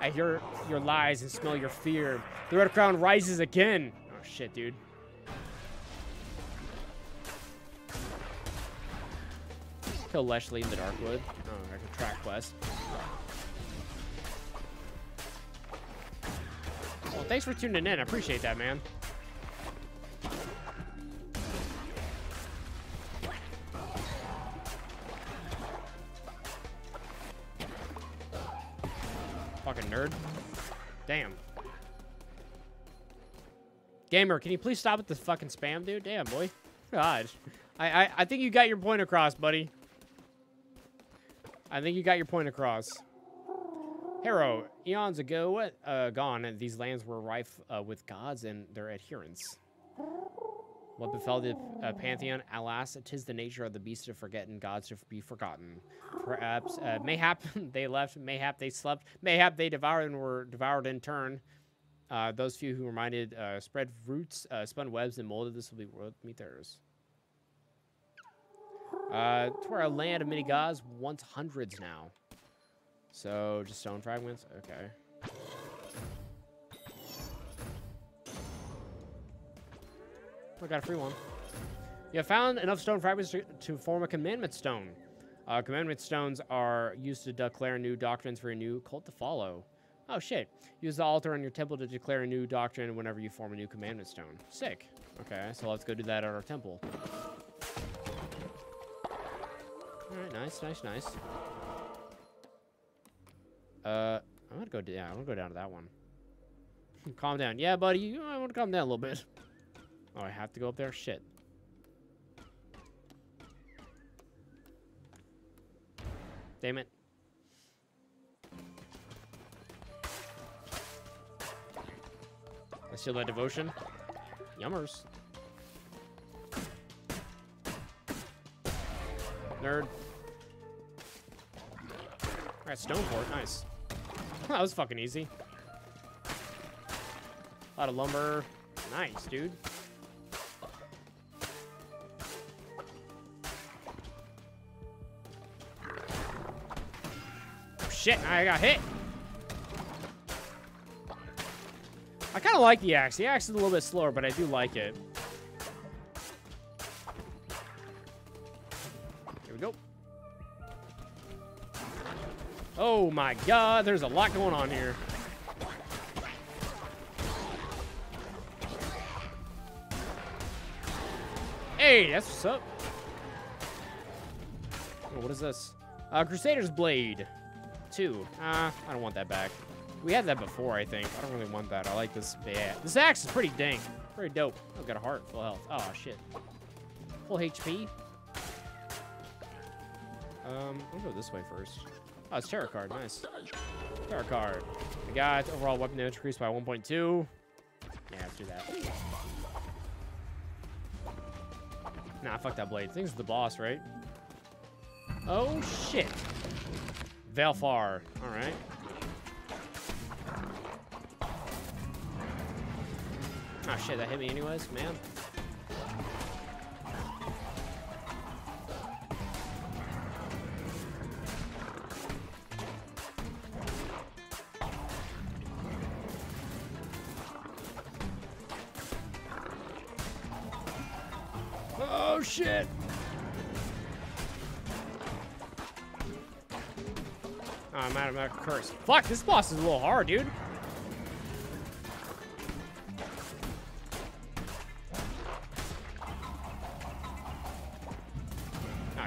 I hear your lies and smell your fear. The Red Crown rises again. Oh, shit, dude. Kill Leshy in the Darkwood. Oh, I can track quest. Well, thanks for tuning in. I appreciate that, man. Gamer, can you please stop with the fucking spam, dude? Damn, boy. God. I, I, I think you got your point across, buddy. I think you got your point across. Harrow, eons ago, uh, gone, these lands were rife uh, with gods and their adherents. What befell the uh, pantheon? Alas, tis the nature of the beast to forget and gods to be forgotten. Perhaps, uh, mayhap <laughs> they left, mayhap they slept, mayhap they devoured and were devoured in turn. Uh, those few who reminded uh, spread roots, uh, spun webs, and molded this will be world meet theirs. Uh, to a land of many gods, once hundreds now. So, just stone fragments? Okay. I got a free one. You have found enough stone fragments to, to form a commandment stone. Uh, commandment stones are used to declare new doctrines for a new cult to follow. Oh shit. Use the altar on your temple to declare a new doctrine whenever you form a new commandment stone. Sick. Okay, so let's go do that at our temple. Alright, nice, nice, nice. Uh, I'm gonna go down. I'm gonna go down to that one. <laughs> calm down. Yeah, buddy, you might want to calm down a little bit. Oh, I have to go up there? Shit. Damn it. I steal that devotion. Yummers. Nerd. Alright, stone fort. Nice. that was fucking easy. A lot of lumber. Nice, dude. Shit, I got hit. Kind of like the axe. The axe is a little bit slower, but I do like it. Here we go. Oh my god, there's a lot going on here. Hey, that's what's up. Oh, what is this? Uh, Crusader's Blade. Two. Ah, uh, I don't want that back. We had that before, I think. I don't really want that. I like this. Yeah, this axe is pretty dang. Pretty dope. I've got a heart, full health. Oh, shit. Full HP. Um, I'll go this way first. Oh, it's tarot card. Nice. Tarot card. We got overall weapon damage increased by 1.2. Yeah, let's do that. Nah, fuck that blade. Thing's the boss, right? Oh, shit. Valfar. All right. Oh shit, that hit me anyways, man. Oh shit! Oh, I'm out of my curse. Fuck, this boss is a little hard, dude.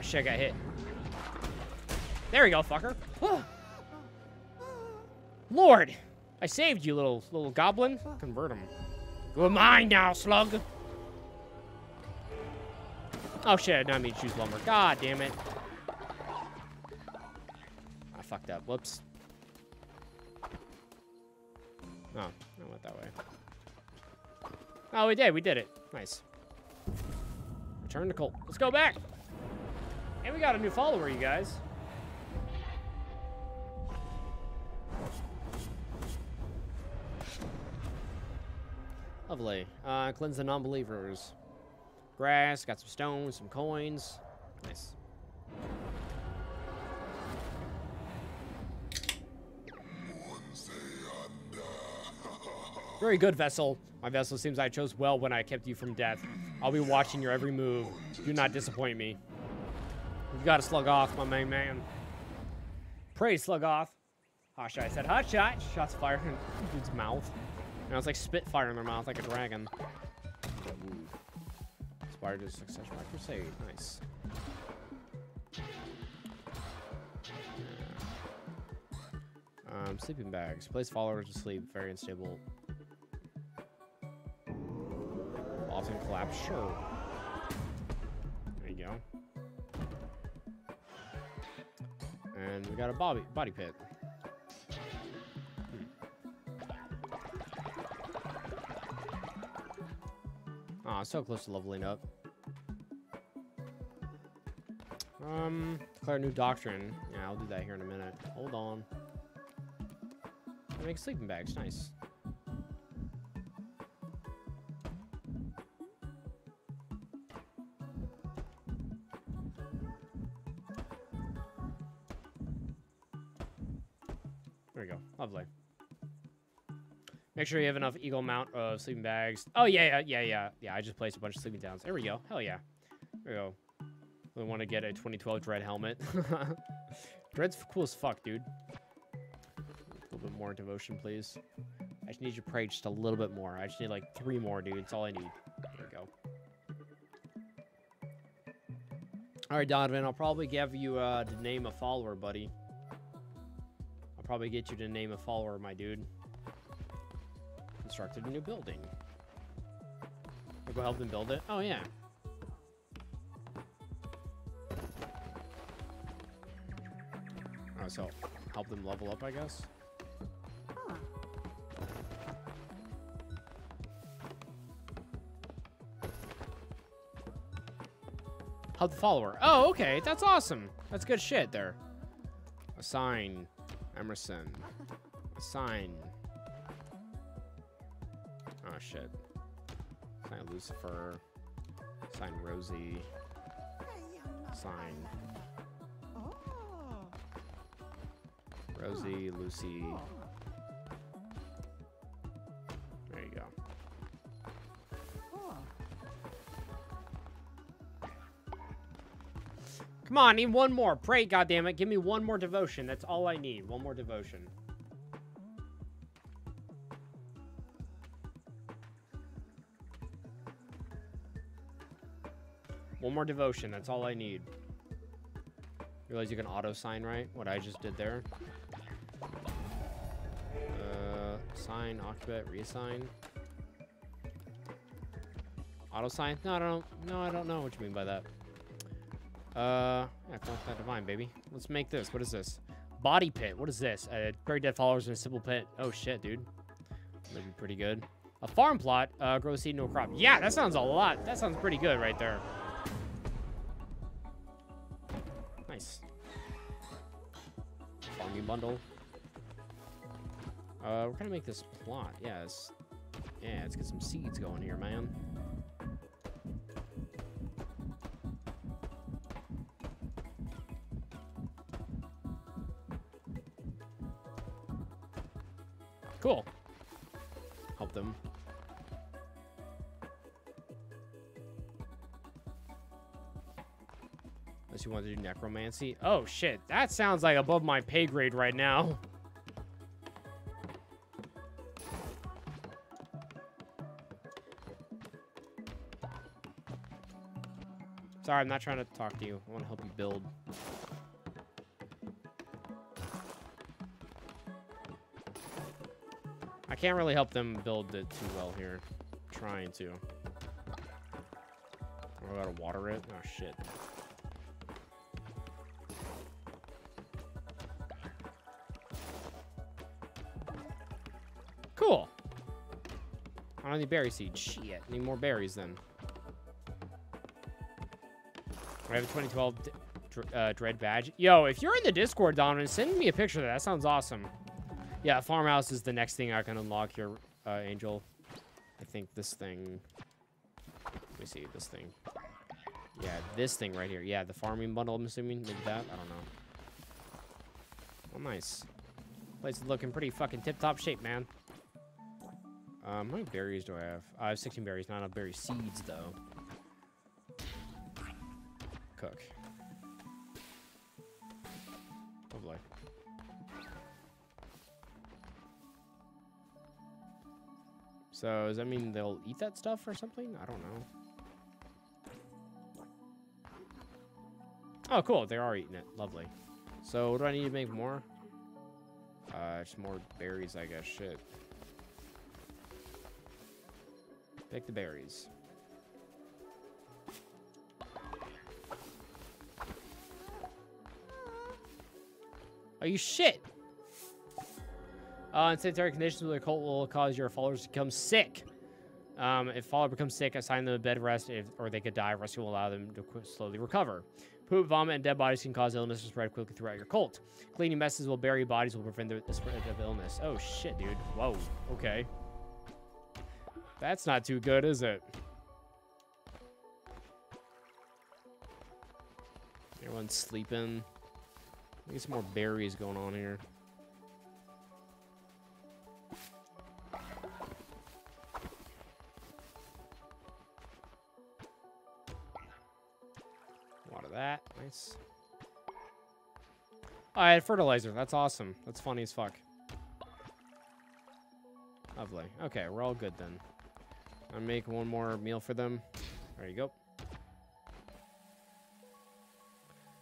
Shit, I got hit. There we go, fucker. Lord! I saved you, little little goblin. Convert him. You're mine now, slug. Oh shit, I did not mean to choose lumber. God damn it. I fucked up. Whoops. Oh, I went that way. Oh, we did. We did it. Nice. Return to Colt. Let's go back. And we got a new follower, you guys. Lovely. Uh, cleanse the non-believers. Grass, got some stones, some coins. Nice. Very good, Vessel. My vessel seems I chose well when I kept you from death. I'll be watching your every move. Do not disappoint me. You gotta slug off, my main man. Pray slug off. Hot shot. I said hot shot. Shots fired in <laughs> dude's mouth. And I was like spit fire in their mouth like a dragon. Inspired to success my crusade. Nice. Um, sleeping bags. Place followers to sleep. Very unstable. Often collapse. Sure. And we got a body, body pit. Ah, oh, so close to leveling up. Um, declare new doctrine. Yeah, I'll do that here in a minute. Hold on. I make sleeping bags. Nice. Make sure you have enough equal amount of sleeping bags. Oh, yeah, yeah, yeah, yeah. Yeah, I just placed a bunch of sleeping downs. There we go. Hell yeah. There we go. We want to get a 2012 Dredd helmet. <laughs> Dredd's cool as fuck, dude. A little bit more devotion, please. I just need you to pray just a little bit more. I just need like three more, dude. That's all I need. There we go. All right, Donovan. I'll probably give you uh, to name a follower, buddy. I'll probably get you to name a follower, my dude. Constructed a new building. I'll go help them build it. Oh yeah. Oh, so help them level up, I guess. Help the follower. Oh, okay. That's awesome. That's good shit there. Assign Emerson. Assign. Lucifer. Sign Rosie. Sign. Rosie, oh. Lucy. There you go. Oh. Come on, I need one more. Pray, goddammit. Give me one more devotion. That's all I need. One more devotion. One more devotion. That's all I need. Realize you can auto sign right? What I just did there. Uh, sign, occupant, reassign. Auto sign? No, I don't. No, I don't know what you mean by that. Uh, yeah, that divine, baby. Let's make this. What is this? Body pit. What is this? Uh, very dead followers in a simple pit. Oh shit, dude. That'd be pretty good. A farm plot. Uh, grow seed, no crop. Yeah, that sounds a lot. That sounds pretty good right there. Bundle. Uh, we're gonna make this plot. Let's, yeah, let's get some seeds going here, man. Cool. Want to do necromancy. Oh, shit. That sounds like above my pay grade right now. Sorry, I'm not trying to talk to you. I want to help you build. I can't really help them build it too well here. I'm trying to. Oh, I gotta water it? Oh, shit. Cool. I don't need berry seeds. Shit. Need more berries then. I have a 2012 uh, Dredd badge. Yo, if you're in the Discord, Donovan, send me a picture of that. That sounds awesome. Yeah, farmhouse is the next thing I can unlock here, uh, Angel. I think this thing... Let me see, this thing. Yeah, this thing right here. Yeah, the farming bundle, I'm assuming. Maybe that? I don't know. Oh, nice. Place is looking pretty fucking tip-top shape, man. Um, how many berries do I have? I have 16 berries, not enough berry seeds, though. Cook. Lovely. So, does that mean they'll eat that stuff or something? I don't know. Oh, cool. They are eating it. Lovely. So, what do I need to make more? Uh, just more berries, I guess. Shit. Pick the berries. Are you shit? Uh, unsanitary conditions with a cult will cause your followers to become sick. Um, if follower becomes sick, assign them a bed rest, if, or they could die. Rescue will allow them to slowly recover. Poop, vomit, and dead bodies can cause illness to spread quickly throughout your cult. Cleaning messes will bury bodies will prevent the, the spread of illness. Oh shit, dude. Whoa. Okay. That's not too good, is it? Everyone's sleeping. Need some more berries going on here. Water that. Nice. All right, I had fertilizer. That's awesome. That's funny as fuck. Lovely. Okay, we're all good then. I'll make one more meal for them. There you go.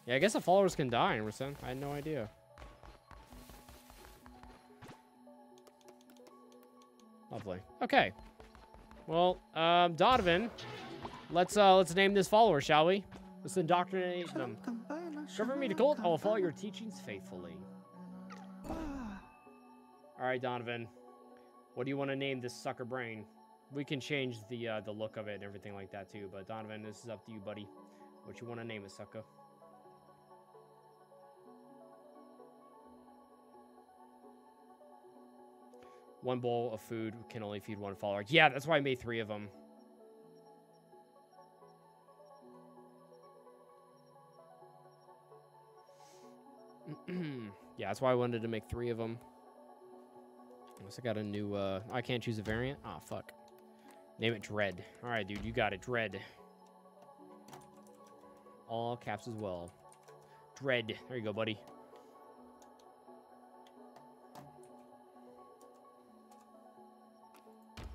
Yeah, I guess the followers can die, Emerson. I had no idea. Lovely. Okay. Well, um, Donovan, let's uh, let's name this follower, shall we? Let's indoctrinate them. Cover me to cult. I will follow your teachings faithfully. All right, Donovan. What do you want to name this sucker brain? We can change the uh, the look of it and everything like that too. But Donovan, this is up to you, buddy. What you want to name it, sucker? One bowl of food can only feed one follower. Yeah, that's why I made three of them. <clears throat> yeah, that's why I wanted to make three of them. Unless I got a new, uh, I can't choose a variant? Ah, oh, fuck. Name it Dread. All right, dude, you got it. Dread. All caps as well. Dread. There you go, buddy.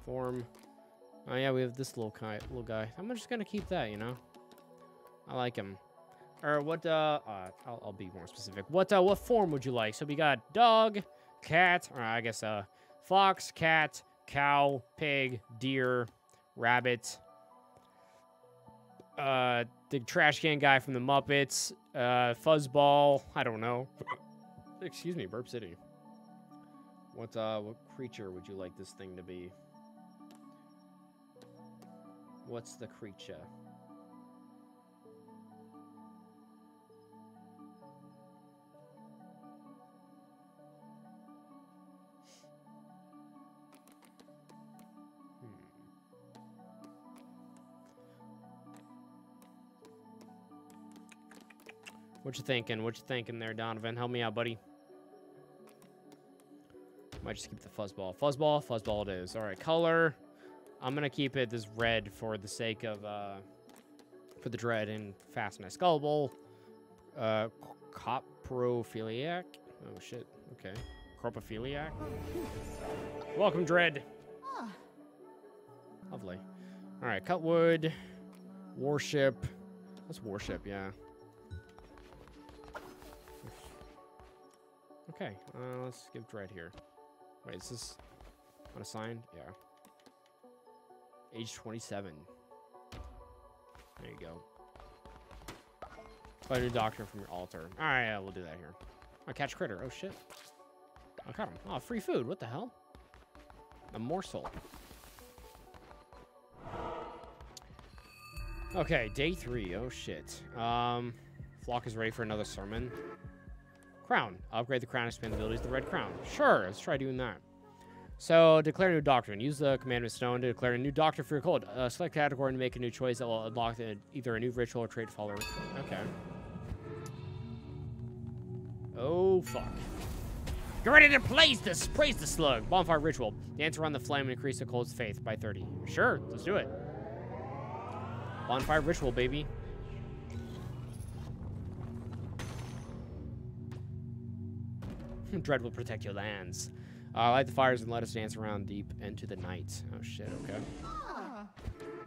Form. Oh, yeah, we have this little guy. Little guy. I'm just going to keep that, you know? I like him. Or what, uh, uh I'll, I'll, be more specific. What, uh, what form would you like? So we got dog, cat, or I guess, uh, fox, cat, cow, pig, deer, rabbit, uh, the trash can guy from the Muppets, uh, fuzzball, I don't know. <coughs> Excuse me, Burp City. What, uh, what creature would you like this thing to be? What's the creature? What you thinking? What you thinking there, Donovan? Help me out, buddy. Might just keep the fuzzball. Fuzzball, fuzzball it is. All right, color. I'm gonna keep it this red for the sake of uh, for the dread and fast and skullable. Uh, coprophiliac. Oh shit. Okay. Cropophiliac. Welcome, dread. Lovely. All right, cut wood. Warship. That's warship, yeah. Okay, uh, let's give Dread here. Wait, is this unassigned? Yeah. Age 27. There you go. Find a doctor from your altar. Alright, yeah, we'll do that here. I catch critter. Oh, shit. I caught him. Oh, free food. What the hell? A morsel. Okay, day three. Oh, shit. Um, Flock is ready for another sermon. Crown. Upgrade the crown, expand abilities the red crown. Sure, let's try doing that. So, declare a new doctrine. Use the commandment stone to declare a new doctrine for your cult. Uh, select a category and make a new choice that will unlock the, either a new ritual or trait follower. Okay. Oh, fuck. Get ready to praise this, praise the slug. Bonfire ritual. Dance around the flame and increase the cult's faith by 30. Sure, let's do it. Bonfire ritual, baby. <laughs> Dread will protect your lands. Uh, light the fires and let us dance around deep into the night. Oh shit, okay.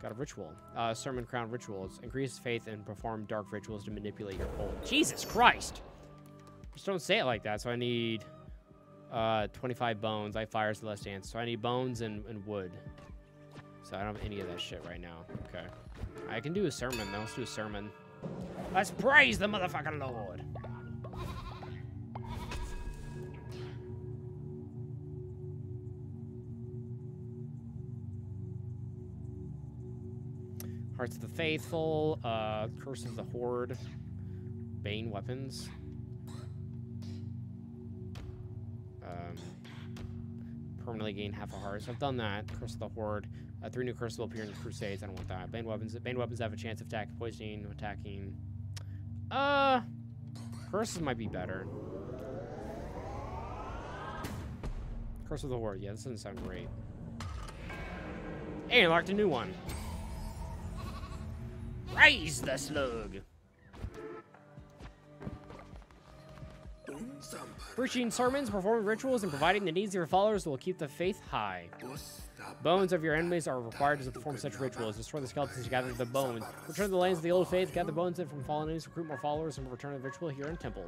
Got a ritual. Uh, Sermon Crown rituals. Increase faith and perform dark rituals to manipulate your cult. Jesus Christ! Just don't say it like that. So I need uh, 25 bones. I fires the less dance. So I need bones and, and wood. So I don't have any of that shit right now. Okay. I can do a sermon though. Let's do a sermon. Let's praise the motherfucking Lord. Hearts of the Faithful, uh, Curse of the Horde, Bane Weapons. Um, permanently gain half a heart. So I've done that. Curse of the Horde. Uh, three new curses will appear in the Crusades. I don't want that. Bane weapons. Bane weapons have a chance of attack, poisoning, attacking. Uh, curses might be better. Curse of the Horde. Yeah, this doesn't sound great. Hey, unlocked a new one. Raise the slug. Preaching sermons, performing rituals, and providing the needs of your followers will keep the faith high. Bones of your enemies are required to perform such rituals. Destroy the skeletons to gather the bones. Return to the lands of the old faith, gather bones in from fallen enemies, recruit more followers, and return a the ritual here in temple.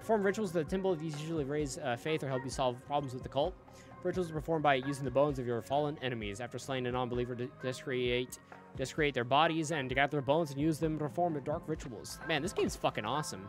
Perform rituals to the temple. These usually raise uh, faith or help you solve problems with the cult. Rituals are performed by using the bones of your fallen enemies. After slaying a non-believer, discreate desecrate their bodies and to gather their bones and use them to perform the dark rituals. Man, this game's fucking awesome.